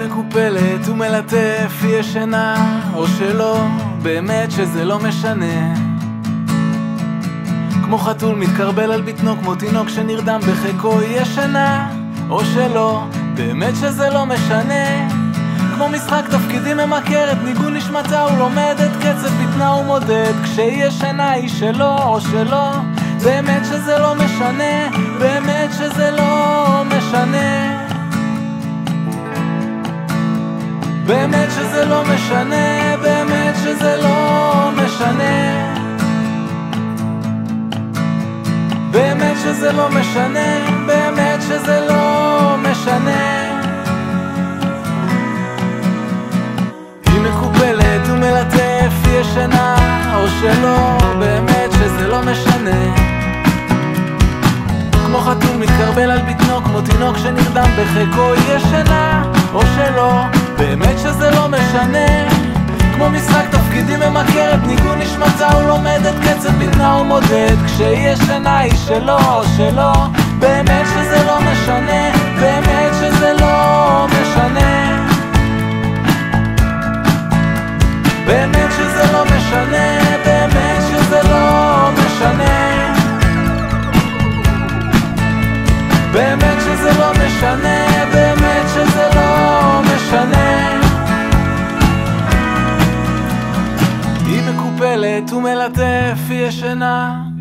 היא מקופלת ומלטף, היא ישנה, או שלא, באמת שזה לא משנה. כמו חתול מתקרבל על בטנו, כמו תינוק שנרדם בחיקו, היא ישנה, או שלא, באמת שזה לא משנה. כמו משחק תפקידים ממכרת, ניגון נשמתה הוא לומד את קצב בטנה הוא מודד כשהיא ישנה היא שלו או שלו באמת שזה לא משנה, באמת שזה לא משנה באמת שזה לא משנה, באמת שזה לא משנה. באמת שזה לא משנה, באמת שזה לא משנה. היא מקופלת ומלטף, היא ישנה או שלא, באמת שזה לא משנה. כמו חתול מתקרבל על בטנו, כמו תינוק שנרדם בחיקו, היא ישנה או שלא, לא משנה. כמו משחק תפקידים ממכרת, ניגון נשמתה הוא לומד את קצב בטנה הוא מודד. כשהיא ישנה היא שלו שלא, באמת שזה לא משנה, באמת שזה לא משנה. באמת שזה לא משנה, באמת שזה לא משנה. באמת שזה לא משנה, היא מקופלת ומלטף, היא ישנה